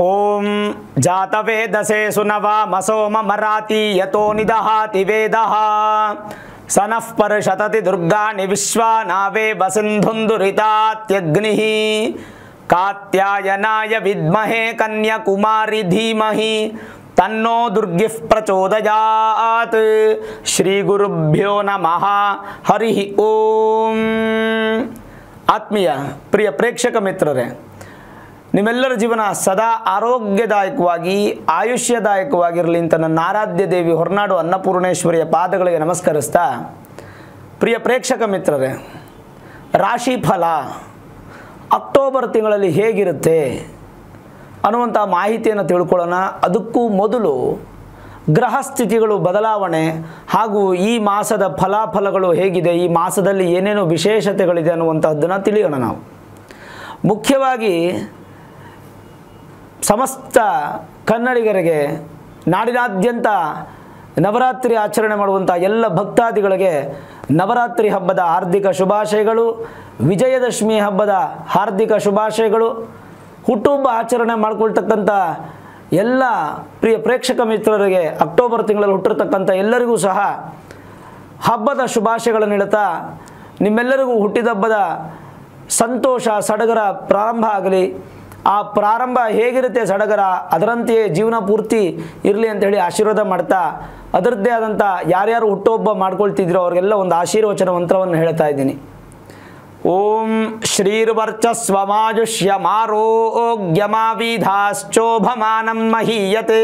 ॐ जातवेदसे मराती यतो निदहाति वेदः। स नः परशतति दुर्गाणि विश्वानावे वसिन्धुन्दुरितात्यग्निः। कात्यायनाय विद्महे कन्याकुमारि धीमहि। तन्नो दुर्गिः प्रचोदयात्। श्रीगुरुभ्यो नमः। हरि ओम। आत्मीय, प्रिय प्रेक्षक मित्र ನಿಮ್ಮೆಲ್ಲರ ಜೀವನ ಸದಾ ಆರೋಗ್ಯದಾಯಕವಾಗಿ, ಆಯುಷ್ಯದಾಯಕವಾಗಿರಲಿ ಅಂತ ನನ್ನ ಆರಾಧ್ಯ ದೇವಿ ಹೊರನಾಡು ಅನ್ನಪೂರ್ಣೇಶ್ವರಿಯ ಪಾದಗಳಿಗೆ ನಮಸ್ಕರಿಸ್ತಾ, ಪ್ರಿಯ ಪ್ರೇಕ್ಷಕ ಮಿತ್ರರೇ ರಾಶಿ ಫಲ ಅಕ್ಟೋಬರ್ ತಿಂಗಳಲ್ಲಿ ಹೇಗಿರುತ್ತೆ ಅನ್ನುವಂಥ ಮಾಹಿತಿಯನ್ನು ತಿಳ್ಕೊಳ್ಳೋಣ. ಅದಕ್ಕೂ ಮೊದಲು ಗ್ರಹ ಸ್ಥಿತಿಗಳು ಬದಲಾವಣೆ ಹಾಗೂ ಈ ಮಾಸದ ಫಲಾಫಲಗಳು ಹೇಗಿದೆ, ಈ ಮಾಸದಲ್ಲಿ ಏನೇನು ವಿಶೇಷತೆಗಳಿದೆ ಅನ್ನುವಂಥದ್ದನ್ನು ತಿಳಿಯೋಣ ನಾವು. ಮುಖ್ಯವಾಗಿ ಸಮಸ್ತ ಕನ್ನಡಿಗರಿಗೆ, ನಾಡಿನಾದ್ಯಂತ ನವರಾತ್ರಿ ಆಚರಣೆ ಮಾಡುವಂಥ ಎಲ್ಲ ಭಕ್ತಾದಿಗಳಿಗೆ ನವರಾತ್ರಿ ಹಬ್ಬದ ಹಾರ್ದಿಕ ಶುಭಾಶಯಗಳು, ವಿಜಯದಶಮಿ ಹಬ್ಬದ ಹಾರ್ದಿಕ ಶುಭಾಶಯಗಳು. ಹುಟ್ಟುಹಬ್ಬ ಆಚರಣೆ ಮಾಡಿಕೊಳ್ತಕ್ಕಂಥ ಎಲ್ಲ ಪ್ರಿಯ ಪ್ರೇಕ್ಷಕ ಮಿತ್ರರಿಗೆ ಅಕ್ಟೋಬರ್ ತಿಂಗಳಲ್ಲಿ ಹುಟ್ಟಿರ್ತಕ್ಕಂಥ ಎಲ್ಲರಿಗೂ ಸಹ ಹಬ್ಬದ ಶುಭಾಶಯಗಳನ್ನು ನೀಡುತ್ತಾ ನಿಮ್ಮೆಲ್ಲರಿಗೂ ಹುಟ್ಟಿದಬ್ಬದ ಸಂತೋಷ, ಸಡಗರ ಪ್ರಾರಂಭ ಆಗಲಿ. ಆ ಪ್ರಾರಂಭ ಹೇಗಿರುತ್ತೆ ಸಡಗರ? ಅದರಂತೆಯೇ ಜೀವನ ಪೂರ್ತಿ ಇರಲಿ ಅಂತ ಹೇಳಿ ಆಶೀರ್ವಾದ ಮಾಡ್ತಾ, ಅದರದ್ದೇ ಆದಂಥ ಯಾರ್ಯಾರು ಹುಟ್ಟುಹಬ್ಬ ಮಾಡ್ಕೊಳ್ತಿದ್ರೋ ಅವ್ರಿಗೆಲ್ಲ ಒಂದು ಆಶೀರ್ವಚನ ಮಂತ್ರವನ್ನು ಹೇಳ್ತಾ ಇದ್ದೀನಿ. ಓಂ ಶ್ರೀರ್ವರ್ಚಸ್ವಮಾಜುಷ್ಯಮಾರೋಗ್ಯಮಾವಿಧಾಶ್ಚೋಭಮಾನಂ ಮಹೀಯತೆ.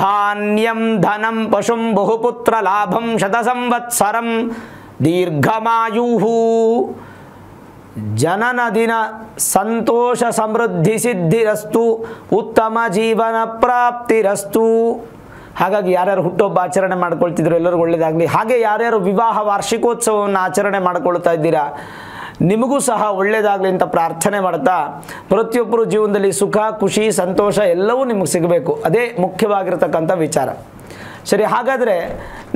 ಧಾನ್ಯಂ ಧನಂ ಪಶುಂ ಬಹುಪುತ್ರ ಲಾಭಂ ಶತಸಂವತ್ಸರಂ ದೀರ್ಘಮಾಯು ಜನನ ದಿನ ಸಂತೋಷ ಸಮೃದ್ಧಿ ಸಿದ್ಧಿರಸ್ತು, ಉತ್ತಮ ಜೀವನ ಪ್ರಾಪ್ತಿರಸ್ತು. ಹಾಗಾಗಿ ಯಾರ್ಯಾರು ಹುಟ್ಟುಹಬ್ಬ ಆಚರಣೆ ಮಾಡ್ಕೊಳ್ತಿದ್ರು, ಎಲ್ಲರಿಗೂ ಒಳ್ಳೆಯದಾಗಲಿ ಹಾಗೆ ಯಾರ್ಯಾರು ವಿವಾಹ ವಾರ್ಷಿಕೋತ್ಸವವನ್ನು ಆಚರಣೆ ಮಾಡ್ಕೊಳ್ತಾ ಇದ್ದೀರಾ, ನಿಮಗೂ ಸಹ ಒಳ್ಳೆಯದಾಗಲಿ ಅಂತ ಪ್ರಾರ್ಥನೆ ಮಾಡ್ತಾ, ಪ್ರತಿಯೊಬ್ಬರು ಜೀವನದಲ್ಲಿ ಸುಖ, ಖುಷಿ, ಸಂತೋಷ ಎಲ್ಲವೂ ನಿಮಗೆ ಸಿಗಬೇಕು. ಅದೇ ಮುಖ್ಯವಾಗಿರ್ತಕ್ಕಂಥ ವಿಚಾರ. ಸರಿ, ಹಾಗಾದರೆ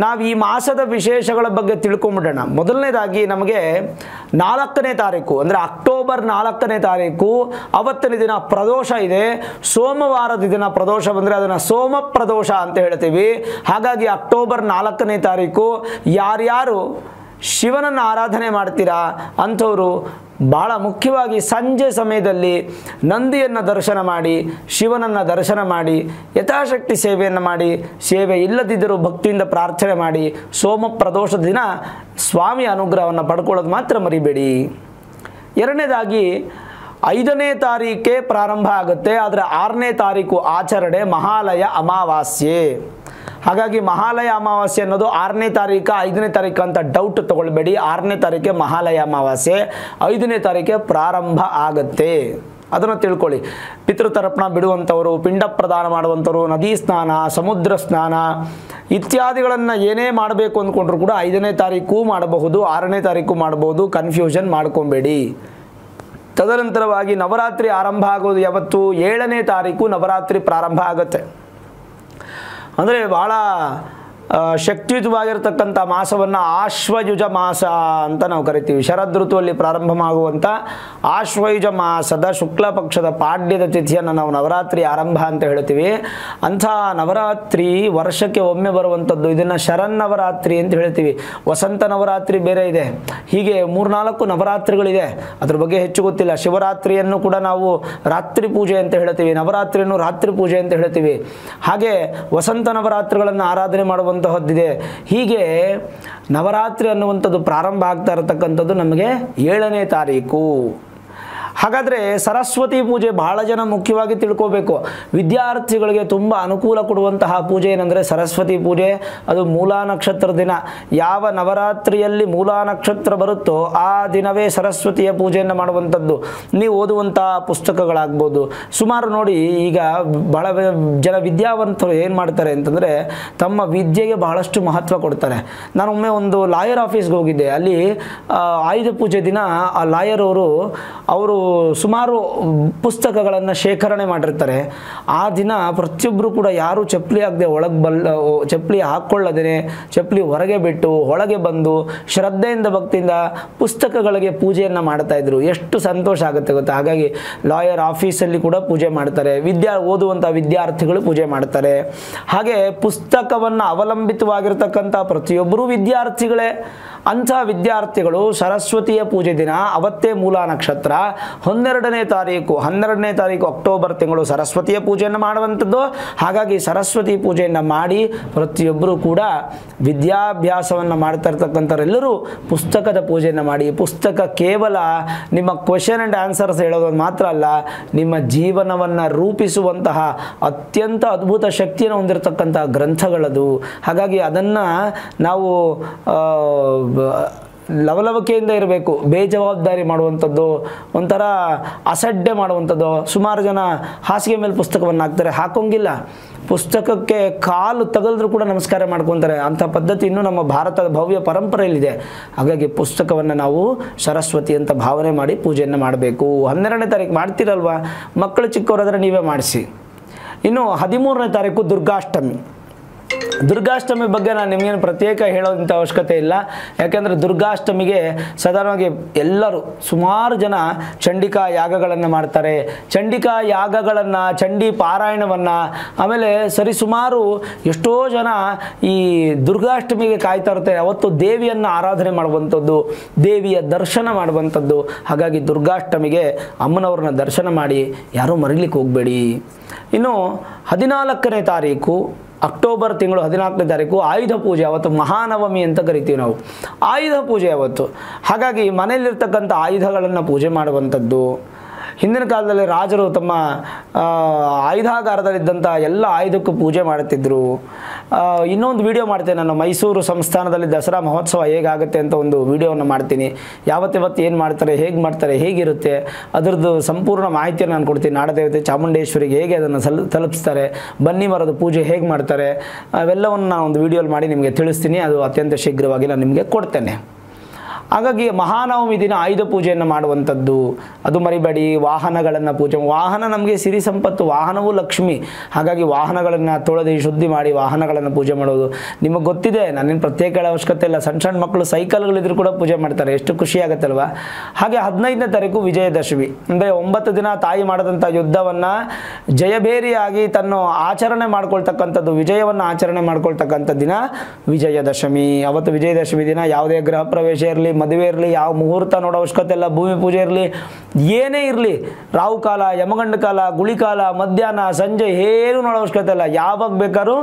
ನಾವು ಈ ಮಾಸದ ವಿಶೇಷಗಳ ಬಗ್ಗೆ ತಿಳ್ಕೊಂಬಿಡೋಣ. ಮೊದಲನೇದಾಗಿ ನಮಗೆ ನಾಲ್ಕನೇ ತಾರೀಕು, ಅಂದರೆ ಅಕ್ಟೋಬರ್ ನಾಲ್ಕನೇ ತಾರೀಕು, ಅವತ್ತಿನ ದಿನ ಪ್ರದೋಷ ಇದೆ. ಸೋಮವಾರದ ದಿನ ಪ್ರದೋಷ ಬಂದರೆ ಅದನ್ನು ಸೋಮ ಪ್ರದೋಷ ಅಂತ ಹೇಳ್ತೀವಿ. ಹಾಗಾಗಿ ಅಕ್ಟೋಬರ್ ನಾಲ್ಕನೇ ತಾರೀಕು, ಯಾರ್ಯಾರು ಶಿವನನ್ನು ಆರಾಧನೆ ಮಾಡ್ತೀರಾ ಅಂಥವರು ಭಾಳ ಮುಖ್ಯವಾಗಿ ಸಂಜೆ ಸಮಯದಲ್ಲಿ ನಂದಿಯನ್ನು ದರ್ಶನ ಮಾಡಿ, ಶಿವನನ್ನು ದರ್ಶನ ಮಾಡಿ, ಯಥಾಶಕ್ತಿ ಸೇವೆಯನ್ನು ಮಾಡಿ, ಸೇವೆ ಇಲ್ಲದಿದ್ದರೂ ಭಕ್ತಿಯಿಂದ ಪ್ರಾರ್ಥನೆ ಮಾಡಿ, ಸೋಮ ಪ್ರದೋಷದ ದಿನ ಸ್ವಾಮಿ ಅನುಗ್ರಹವನ್ನು ಪಡ್ಕೊಳ್ಳೋದು ಮಾತ್ರ ಮರಿಬೇಡಿ. ಎರಡನೇದಾಗಿ, ಐದನೇ ತಾರೀಕೆ ಪ್ರಾರಂಭ ಆಗುತ್ತೆ, ಆದರೆ ಆರನೇ ತಾರೀಕು ಆಚರಣೆ ಮಹಾಲಯ ಅಮಾವಾಸ್ಯೆ. ಹಾಗಾಗಿ ಮಹಾಲಯ ಅಮಾವಾಸ್ಯೆ ಅನ್ನೋದು ಆರನೇ ತಾರೀಕು, ಐದನೇ ತಾರೀಕು ಅಂತ ಡೌಟ್ ತಗೊಳ್ಬೇಡಿ. ಆರನೇ ತಾರೀಕೆ ಮಹಾಲಯ ಅಮಾವಾಸ್ಯೆ, ಐದನೇ ತಾರೀಕೆ ಪ್ರಾರಂಭ ಆಗುತ್ತೆ. ಅದನ್ನು ತಿಳ್ಕೊಳ್ಳಿ. ಪಿತೃತರ್ಪಣ ಬಿಡುವಂಥವರು, ಪಿಂಡ ಪ್ರದಾನ ಮಾಡುವಂಥವರು, ನದಿ ಸ್ನಾನ, ಸಮುದ್ರ ಸ್ನಾನ ಇತ್ಯಾದಿಗಳನ್ನು ಏನೇ ಮಾಡಬೇಕು ಅಂದ್ಕೊಂಡ್ರು ಕೂಡ ಐದನೇ ತಾರೀಕು ಮಾಡಬಹುದು, ಆರನೇ ತಾರೀಕು ಮಾಡಬಹುದು ಕನ್ಫ್ಯೂಷನ್ ಮಾಡ್ಕೊಬೇಡಿ. ತದನಂತರವಾಗಿ ನವರಾತ್ರಿ ಆರಂಭ ಆಗೋದು ಯಾವತ್ತು? ಏಳನೇ ತಾರೀಕು ನವರಾತ್ರಿ ಪ್ರಾರಂಭ ಆಗುತ್ತೆ. ಅಂದರೆ ಭಾಳ ಶಕ್ತಿಯುತವಾಗಿರ್ತಕ್ಕಂಥ ಮಾಸವನ್ನು ಆಶ್ವಯುಜ ಮಾಸ ಅಂತ ನಾವು ಕರಿತೀವಿ. ಶರದ್ ಋತುವಲ್ಲಿ ಪ್ರಾರಂಭವಾಗುವಂಥ ಆಶ್ವಯುಜ ಮಾಸದ ಶುಕ್ಲ ಪಕ್ಷದ ಪಾಡ್ಯದ ತಿಥಿಯನ್ನು ನಾವು ನವರಾತ್ರಿ ಆರಂಭ ಅಂತ ಹೇಳ್ತೀವಿ. ಅಂಥ ನವರಾತ್ರಿ ವರ್ಷಕ್ಕೆ ಒಮ್ಮೆ ಬರುವಂಥದ್ದು. ಇದನ್ನು ಶರನ್ನವರಾತ್ರಿ ಅಂತ ಹೇಳ್ತೀವಿ. ವಸಂತ ನವರಾತ್ರಿ ಬೇರೆ ಇದೆ. ಹೀಗೆ ಮೂರ್ನಾಲ್ಕು ನವರಾತ್ರಿಗಳಿದೆ. ಅದ್ರ ಬಗ್ಗೆ ಹೆಚ್ಚು ಗೊತ್ತಿಲ್ಲ. ಶಿವರಾತ್ರಿಯನ್ನು ಕೂಡ ನಾವು ರಾತ್ರಿ ಪೂಜೆ ಅಂತ ಹೇಳ್ತೀವಿ. ನವರಾತ್ರಿಯನ್ನು ರಾತ್ರಿ ಪೂಜೆ ಅಂತ ಹೇಳ್ತೀವಿ. ಹಾಗೆ ವಸಂತ ನವರಾತ್ರಿಗಳನ್ನು ಆರಾಧನೆ ಮಾಡುವಂತಹದ್ದಿದೆ ಹೀಗೆ ನವರಾತ್ರಿ ಅನ್ನುವಂಥದ್ದು ಪ್ರಾರಂಭ ಆಗ್ತಾ ಇರತಕ್ಕಂಥದ್ದು ನಮಗೆ ಏಳನೇ ತಾರೀಕು. ಹಾಗಾದರೆ ಸರಸ್ವತಿ ಪೂಜೆ ಬಹಳ ಜನ ಮುಖ್ಯವಾಗಿ ತಿಳ್ಕೋಬೇಕು. ವಿದ್ಯಾರ್ಥಿಗಳಿಗೆ ತುಂಬ ಅನುಕೂಲ ಕೊಡುವಂತಹ ಪೂಜೆ ಏನಂದರೆ ಸರಸ್ವತಿ ಪೂಜೆ, ಅದು ಮೂಲಾ ನಕ್ಷತ್ರ ದಿನ. ಯಾವ ನವರಾತ್ರಿಯಲ್ಲಿ ಮೂಲಾ ನಕ್ಷತ್ರ ಬರುತ್ತೋ ಆ ದಿನವೇ ಸರಸ್ವತಿಯ ಪೂಜೆಯನ್ನು ಮಾಡುವಂಥದ್ದು. ನೀವು ಓದುವಂತಹ ಪುಸ್ತಕಗಳಾಗ್ಬೋದು. ಸುಮಾರು ನೋಡಿ ಈಗ ಬಹಳ ಜನ ವಿದ್ಯಾವಂತರು ಏನು ಮಾಡ್ತಾರೆ ಅಂತಂದರೆ ತಮ್ಮ ವಿದ್ಯೆಗೆ ಬಹಳಷ್ಟು ಮಹತ್ವ ಕೊಡ್ತಾರೆ. ನಾನು ಒಮ್ಮೆ ಒಂದು ಲಾಯರ್ ಆಫೀಸ್ಗೆ ಹೋಗಿದ್ದೆ. ಅಲ್ಲಿ ಆಯುಧ ಪೂಜೆ ದಿನ ಆ ಲಾಯರ್ ಅವರು ಅವರು ಸುಮಾರು ಪುಸ್ತಕಗಳನ್ನು ಶೇಖರಣೆ ಮಾಡಿರ್ತಾರೆ. ಆ ದಿನ ಪ್ರತಿಯೊಬ್ಬರು ಕೂಡ ಯಾರು ಚಪ್ಪಲಿ ಆಗದೆ ಒಳಗೆ ಬಲ್ಲ ಚಪ್ಪಲಿ ಹಾಕ್ಕೊಳ್ಳದೇ ಚಪ್ಪಲಿ ಹೊರಗೆ ಬಿಟ್ಟು ಒಳಗೆ ಬಂದು ಶ್ರದ್ಧೆಯಿಂದ ಭಕ್ತಿಯಿಂದ ಪುಸ್ತಕಗಳಿಗೆ ಪೂಜೆಯನ್ನು ಮಾಡ್ತಾಯಿದ್ರು ಎಷ್ಟು ಸಂತೋಷ ಆಗುತ್ತೆ ಗೊತ್ತಾ? ಹಾಗಾಗಿ ಲಾಯರ್ ಆಫೀಸಲ್ಲಿ ಕೂಡ ಪೂಜೆ ಮಾಡ್ತಾರೆ. ವಿದ್ಯಾ ಓದುವಂಥ ವಿದ್ಯಾರ್ಥಿಗಳು ಪೂಜೆ ಮಾಡ್ತಾರೆ. ಹಾಗೆ ಪುಸ್ತಕವನ್ನು ಅವಲಂಬಿತವಾಗಿರ್ತಕ್ಕಂಥ ಪ್ರತಿಯೊಬ್ಬರೂ ವಿದ್ಯಾರ್ಥಿಗಳೇ ಅಂಥ ವಿದ್ಯಾರ್ಥಿಗಳು ಸರಸ್ವತಿಯ ಪೂಜೆ ದಿನ, ಅವತ್ತೇ ಮೂಲ ನಕ್ಷತ್ರ, ಹನ್ನೆರಡನೇ ತಾರೀಕು ಹನ್ನೆರಡನೇ ತಾರೀಕು ಅಕ್ಟೋಬರ್ ತಿಂಗಳು ಸರಸ್ವತಿಯ ಪೂಜೆಯನ್ನು ಮಾಡುವಂಥದ್ದು. ಹಾಗಾಗಿ ಸರಸ್ವತಿ ಪೂಜೆಯನ್ನು ಮಾಡಿ ಪ್ರತಿಯೊಬ್ಬರೂ ಕೂಡ ವಿದ್ಯಾಭ್ಯಾಸವನ್ನು ಮಾಡ್ತಾ ಇರ್ತಕ್ಕಂಥವರೆಲ್ಲರೂ ಪುಸ್ತಕದ ಪೂಜೆಯನ್ನು ಮಾಡಿ. ಪುಸ್ತಕ ಕೇವಲ ನಿಮ್ಮ ಕ್ವೆಶನ್ ಆ್ಯಂಡ್ ಆನ್ಸರ್ಸ್ ಹೇಳೋದು ಮಾತ್ರ ಅಲ್ಲ, ನಿಮ್ಮ ಜೀವನವನ್ನು ರೂಪಿಸುವಂತಹ ಅತ್ಯಂತ ಅದ್ಭುತ ಶಕ್ತಿಯನ್ನು ಹೊಂದಿರತಕ್ಕಂತಹ ಗ್ರಂಥಗಳದು. ಹಾಗಾಗಿ ಅದನ್ನು ನಾವು ಲವಲವಿಕೆಯಿಂದ ಇರಬೇಕು, ಬೇಜವಾಬ್ದಾರಿ ಮಾಡುವಂಥದ್ದು, ಒಂಥರ ಅಸಡ್ಡೆ ಮಾಡುವಂಥದ್ದು. ಸುಮಾರು ಜನ ಹಾಸಿಗೆ ಮೇಲೆ ಪುಸ್ತಕವನ್ನು ಹಾಕ್ತಾರೆ, ಹಾಕೋಂಗಿಲ್ಲ. ಪುಸ್ತಕಕ್ಕೆ ಕಾಲು ತಗಲಿದ್ರೂ ಕೂಡ ನಮಸ್ಕಾರ ಮಾಡ್ಕೊತಾರೆ. ಅಂಥ ಪದ್ಧತಿ ಇನ್ನೂ ನಮ್ಮ ಭಾರತದ ಭವ್ಯ ಪರಂಪರೆಯಲ್ಲಿದೆ. ಹಾಗಾಗಿ ಪುಸ್ತಕವನ್ನು ನಾವು ಸರಸ್ವತಿ ಅಂತ ಭಾವನೆ ಮಾಡಿ ಪೂಜೆಯನ್ನು ಮಾಡಬೇಕು. ಹನ್ನೆರಡನೇ ತಾರೀಕು ಮಾಡ್ತೀರಲ್ವಾ? ಮಕ್ಕಳು ಚಿಕ್ಕವರಾದರೆ ನೀವೇ ಮಾಡಿಸಿ. ಇನ್ನು ಹದಿಮೂರನೇ ತಾರೀಕು ದುರ್ಗಾಷ್ಟಮಿ. ದುರ್ಗಾಷ್ಟಮಿ ಬಗ್ಗೆ ನಾನು ನಿಮಗೇನು ಪ್ರತ್ಯೇಕ ಹೇಳೋದಂಥ ಅವಶ್ಯಕತೆ ಇಲ್ಲ. ಯಾಕೆಂದರೆ ದುರ್ಗಾಷ್ಟಮಿಗೆ ಸಾಧಾರಣವಾಗಿ ಎಲ್ಲರೂ ಸುಮಾರು ಜನ ಚಂಡಿಕಾ ಯಾಗಗಳನ್ನು ಮಾಡ್ತಾರೆ. ಚಂಡಿಕಾ ಯಾಗಗಳನ್ನು, ಚಂಡಿ ಪಾರಾಯಣವನ್ನು, ಆಮೇಲೆ ಸರಿಸುಮಾರು ಎಷ್ಟೋ ಜನ ಈ ದುರ್ಗಾಷ್ಟಮಿಗೆ ಕಾಯ್ತಾ ಇರ್ತಾರೆ. ಅವತ್ತು ದೇವಿಯನ್ನು ಆರಾಧನೆ ಮಾಡುವಂಥದ್ದು, ದೇವಿಯ ದರ್ಶನ ಮಾಡುವಂಥದ್ದು. ಹಾಗಾಗಿ ದುರ್ಗಾಷ್ಟಮಿಗೆ ಅಮ್ಮನವ್ರನ್ನ ದರ್ಶನ ಮಾಡಿ ಯಾರೂ ಮರಿಲಿಕ್ಕೆ ಹೋಗಬೇಡಿ. ಇನ್ನು ಹದಿನಾಲ್ಕನೇ ತಾರೀಕು, ಅಕ್ಟೋಬರ್ ತಿಂಗಳು ಹದಿನಾಲ್ಕನೇ ತಾರೀಕು, ಆಯುಧ ಪೂಜೆ, ಅವತ್ತು ಮಹಾನವಮಿ ಅಂತ ಕರಿತೀವಿ ನಾವು. ಆಯುಧ ಪೂಜೆ ಅವತ್ತು ಹಾಗಾಗಿ ಮನೆಯಲ್ಲಿರ್ತಕ್ಕಂಥ ಆಯುಧಗಳನ್ನು ಪೂಜೆ ಮಾಡುವಂಥದ್ದು ಹಿಂದಿನ ಕಾಲದಲ್ಲಿ ರಾಜರು ತಮ್ಮ ಆಯುಧಾಗಾರದಲ್ಲಿದ್ದಂಥ ಎಲ್ಲ ಆಯುಧಕ್ಕೂ ಪೂಜೆ ಮಾಡುತ್ತಿದ್ದರು ಇನ್ನೊಂದು ವಿಡಿಯೋ ಮಾಡ್ತೇನೆ. ನಾನು ಮೈಸೂರು ಸಂಸ್ಥಾನದಲ್ಲಿ ದಸರಾ ಮಹೋತ್ಸವ ಹೇಗಾಗುತ್ತೆ ಅಂತ ಒಂದು ವಿಡಿಯೋವನ್ನು ಮಾಡ್ತೀನಿ. ಯಾವತ್ತಿವತ್ತು ಏನು ಮಾಡ್ತಾರೆ, ಹೇಗೆ ಮಾಡ್ತಾರೆ, ಹೇಗಿರುತ್ತೆ, ಅದರದ್ದು ಸಂಪೂರ್ಣ ಮಾಹಿತಿಯನ್ನು ನಾನು ಕೊಡ್ತೀನಿ. ನಾಡದೇವತೆ ಚಾಮುಂಡೇಶ್ವರಿಗೆ ಹೇಗೆ ಅದನ್ನು ಸಲ್, ತಲುಪಿಸ್ತಾರೆ, ಬನ್ನಿ ಮರದ ಪೂಜೆ ಹೇಗೆ ಮಾಡ್ತಾರೆ, ಅವೆಲ್ಲವನ್ನು ನಾನು ಒಂದು ವಿಡಿಯೋಲಿ ಮಾಡಿ ನಿಮಗೆ ತಿಳಿಸ್ತೀನಿ. ಅದು ಅತ್ಯಂತ ಶೀಘ್ರವಾಗಿ ನಾನು ನಿಮಗೆ ಕೊಡ್ತೇನೆ. ಹಾಗಾಗಿ ಮಹಾನವಮಿ ದಿನ ಆಯುಧ ಪೂಜೆಯನ್ನು ಮಾಡುವಂಥದ್ದು. ಅದು ಮರಿಬೇಡಿ, ವಾಹನಗಳನ್ನು ಪೂಜೆ ವಾಹನ ನಮಗೆ ಸಿರಿ ಸಂಪತ್ತು, ವಾಹನವೂ ಲಕ್ಷ್ಮಿ. ಹಾಗಾಗಿ ವಾಹನಗಳನ್ನು ತೊಳೆದು ಶುದ್ಧಿ ಮಾಡಿ ವಾಹನಗಳನ್ನು ಪೂಜೆ ಮಾಡೋದು. ನಿಮಗೆ ಗೊತ್ತಿದೆ ನಾನೇನು ಪ್ರತ್ಯೇಕ ಅವಶ್ಯಕತೆ ಇಲ್ಲ. ಸಣ್ಣ ಸಣ್ಣ ಮಕ್ಕಳು ಸೈಕಲ್ಗಳಿದ್ರು ಕೂಡ ಪೂಜೆ ಮಾಡ್ತಾರೆ. ಎಷ್ಟು ಖುಷಿ ಆಗುತ್ತಲ್ವ ಹಾಗೆ ಹದಿನೈದನೇ ತಾರೀಕು ವಿಜಯದಶಮಿ. ಅಂದರೆ ಒಂಬತ್ತು ದಿನ ತಾಯಿ ಮಾಡಿದಂಥ ಯುದ್ಧವನ್ನು ಜಯಭೇರಿಯಾಗಿ ತನ್ನ ಆಚರಣೆ ಮಾಡ್ಕೊಳ್ತಕ್ಕಂಥದ್ದು, ವಿಜಯವನ್ನು ಆಚರಣೆ ಮಾಡ್ಕೊಳ್ತಕ್ಕಂಥ ದಿನ ವಿಜಯದಶಮಿ. ಅವತ್ತು ವಿಜಯದಶಮಿ ದಿನ ಯಾವುದೇ ಗೃಹ ಪ್ರವೇಶ ಇರಲಿ ಮದುವೆ ಇರಲಿ, ಯಾವ ಮುಹೂರ್ತ ನೋಡೋ ಅವಶ್ಯಕತೆ ಇಲ್ಲ, ಭೂಮಿ ಪೂಜೆ ಇರಲಿ, ಏನೇ ಇರಲಿ ರಾವು ಕಾಲ, ಯಮಗಂಡ ಕಾಲ, ಗುಳಿ ಕಾಲ, ಮಧ್ಯಾಹ್ನ, ಸಂಜೆ ಏನು ನೋಡೋ ಅವಶ್ಯಕತೆ ಇಲ್ಲ. ಯಾವಾಗ ಬೇಕಾದ್ರೂ,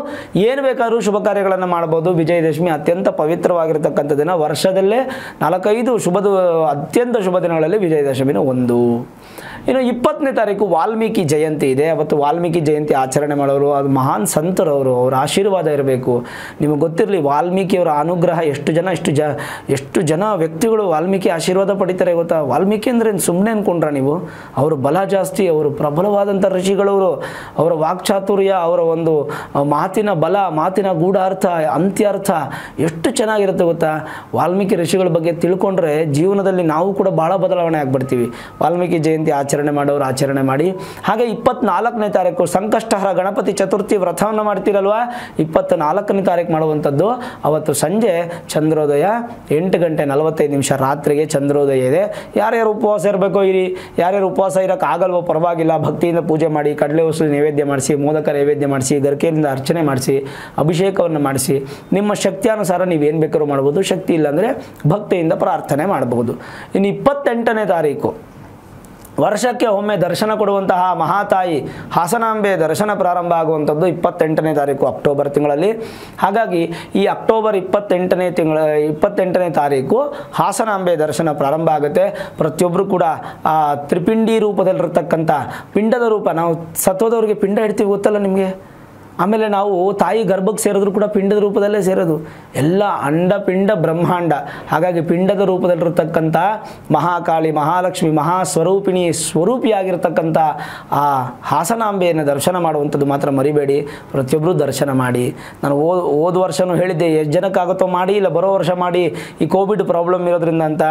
ಏನು ಬೇಕಾದ್ರೂ ಶುಭ ಕಾರ್ಯಗಳನ್ನು ಮಾಡ್ಬೋದು. ವಿಜಯದಶಮಿ ಅತ್ಯಂತ ಪವಿತ್ರವಾಗಿರ್ತಕ್ಕಂಥ ದಿನ. ವರ್ಷದಲ್ಲೇ ನಾಲ್ಕೈದು ಶುಭದ, ಅತ್ಯಂತ ಶುಭ ದಿನಗಳಲ್ಲಿ ವಿಜಯದಶಮಿನ ಒಂದು. ಇನ್ನು ಇಪ್ಪತ್ತನೇ ತಾರೀಕು ವಾಲ್ಮೀಕಿ ಜಯಂತಿ ಇದೆ. ಅವತ್ತು ವಾಲ್ಮೀಕಿ ಜಯಂತಿ ಆಚರಣೆ ಮಾಡೋರು, ಅದು ಮಹಾನ್ ಸಂತರವರು, ಅವರ ಆಶೀರ್ವಾದ ಇರಬೇಕು. ನಿಮಗೆ ಗೊತ್ತಿರಲಿ, ವಾಲ್ಮೀಕಿಯವರ ಅನುಗ್ರಹ ಎಷ್ಟು ಜನ ಎಷ್ಟು ಜ, ಎಷ್ಟು ಜನ ವ್ಯಕ್ತಿಗಳು ವಾಲ್ಮೀಕಿ ಆಶೀರ್ವಾದ ಪಡಿತಾರೆ ಗೊತ್ತಾ? ವಾಲ್ಮೀಕಿ ಅಂದರೆ ಸುಮ್ಮನೆ ಅಂದ್ಕೊಂಡ್ರ ನೀವು? ಅವರು ಬಲ ಜಾಸ್ತಿ, ಅವರು ಪ್ರಬಲವಾದಂಥ ಋಷಿಗಳವರು, ಅವರ ವಾಕ್ಚಾತುರ್ಯ, ಅವರ ಒಂದು ಮಾತಿನ ಬಲ, ಮಾತಿನ ಗೂಢಾರ್ಥ, ಅಂತ್ಯಾರ್ಥ ಎಷ್ಟು ಚೆನ್ನಾಗಿರುತ್ತೆ ಗೊತ್ತಾ? ವಾಲ್ಮೀಕಿ ಋಷಿಗಳ ಬಗ್ಗೆ ತಿಳ್ಕೊಂಡ್ರೆ ಜೀವನದಲ್ಲಿ ನಾವು ಕೂಡ ಭಾಳ ಬದಲಾವಣೆ ಆಗಿಬಿಡ್ತೀವಿ. ವಾಲ್ಮೀಕಿ ಜಯಂತಿ ಆಚರಣೆ ಮಾಡೋರು ಆಚರಣೆ ಮಾಡಿ. ಹಾಗೆ ಇಪ್ಪತ್ನಾಲ್ಕನೇ ತಾರೀಕು ಸಂಕಷ್ಟಹರ ಗಣಪತಿ ಚತುರ್ಥಿ ವ್ರತವನ್ನು ಮಾಡ್ತೀರಲ್ವಾ? ಇಪ್ಪತ್ತ ನಾಲ್ಕನೇ ತಾರೀಕು ಮಾಡುವಂಥದ್ದು. ಅವತ್ತು ಸಂಜೆ ಚಂದ್ರೋದಯ ಎಂಟು ಗಂಟೆ ನಲವತ್ತೈದು ನಿಮಿಷ ರಾತ್ರಿಗೆ ಚಂದ್ರೋದಯ ಇದೆ. ಯಾರ್ಯಾರು ಉಪವಾಸ ಇರಬೇಕೋ ಇರಿ. ಯಾರ್ಯಾರು ಉಪವಾಸ ಇರೋಕ್ಕಾಗಲ್ವೋ ಪರವಾಗಿಲ್ಲ. ಭಕ್ತಿಯಿಂದ ಪೂಜೆ ಮಾಡಿ, ಕಡಲೆ ಉಸಲು ನೈವೇದ್ಯ ಮಾಡಿಸಿ, ಮೋದಕ ನೈವೇದ್ಯ ಮಾಡಿಸಿ, ಗರ್ಕೆಯಿಂದ ಅರ್ಚನೆ ಮಾಡಿಸಿ, ಅಭಿಷೇಕವನ್ನು ಮಾಡಿಸಿ, ನಿಮ್ಮ ಶಕ್ತಿಯಾನುಸಾರ ನೀವೇನು ಬೇಕಾದ್ರೂ ಮಾಡ್ಬೋದು. ಶಕ್ತಿ ಇಲ್ಲಾಂದರೆ ಭಕ್ತಿಯಿಂದ ಪ್ರಾರ್ಥನೆ ಮಾಡಬಹುದು. ಇನ್ನು ಇಪ್ಪತ್ತೆಂಟನೇ ತಾರೀಕು. ವರ್ಷಕ್ಕೆ ಒಮ್ಮೆ ದರ್ಶನ ಕೊಡುವಂತಹ ಮಹಾತಾಯಿ ಹಾಸನಾಂಬೆ ದರ್ಶನ ಪ್ರಾರಂಭ ಆಗುವಂಥದ್ದು ಇಪ್ಪತ್ತೆಂಟನೇ ತಾರೀಕು ಅಕ್ಟೋಬರ್ ತಿಂಗಳಲ್ಲಿ. ಹಾಗಾಗಿ ಈ ಅಕ್ಟೋಬರ್ ಇಪ್ಪತ್ತೆಂಟನೇ ತಿಂಗಳ, ಇಪ್ಪತ್ತೆಂಟನೇ ತಾರೀಕು ಹಾಸನಾಂಬೆ ದರ್ಶನ ಪ್ರಾರಂಭ ಆಗುತ್ತೆ. ಪ್ರತಿಯೊಬ್ಬರು ಕೂಡ ಆ ತ್ರಿಪಿಂಡಿ ರೂಪದಲ್ಲಿರತಕ್ಕಂಥ ಪಿಂಡದ ರೂಪ, ನಾವು ಸತ್ತೋದವ್ರಿಗೆ ಪಿಂಡ ಇಡ್ತೀವಿ ಗೊತ್ತಲ್ಲ ನಿಮಗೆ? ಆಮೇಲೆ ನಾವು ತಾಯಿ ಗರ್ಭಕ್ಕೆ ಸೇರಿದ್ರು ಕೂಡ ಪಿಂಡದ ರೂಪದಲ್ಲೇ ಸೇರೋದು. ಎಲ್ಲ ಅಂಡ ಪಿಂಡ ಬ್ರಹ್ಮಾಂಡ. ಹಾಗಾಗಿ ಪಿಂಡದ ರೂಪದಲ್ಲಿರತಕ್ಕಂಥ ಮಹಾಕಾಳಿ, ಮಹಾಲಕ್ಷ್ಮಿ, ಮಹಾಸ್ವರೂಪಿಣಿ ಸ್ವರೂಪಿಯಾಗಿರ್ತಕ್ಕಂಥ ಆ ಹಾಸನಾಂಬೆಯನ್ನು ದರ್ಶನ ಮಾಡುವಂಥದ್ದು ಮಾತ್ರ ಮರಿಬೇಡಿ. ಪ್ರತಿಯೊಬ್ಬರೂ ದರ್ಶನ ಮಾಡಿ. ನಾನು ಓದ್ ಹೋದ ವರ್ಷನೂ ಹೇಳಿದ್ದೆ, ಎಷ್ಟು ಜನಕ್ಕಾಗುತ್ತೋ ಮಾಡಿ ಇಲ್ಲ ಬರೋ ವರ್ಷ ಮಾಡಿ ಈ ಕೋವಿಡ್ ಪ್ರಾಬ್ಲಮ್ ಇರೋದ್ರಿಂದ ಅಂತ.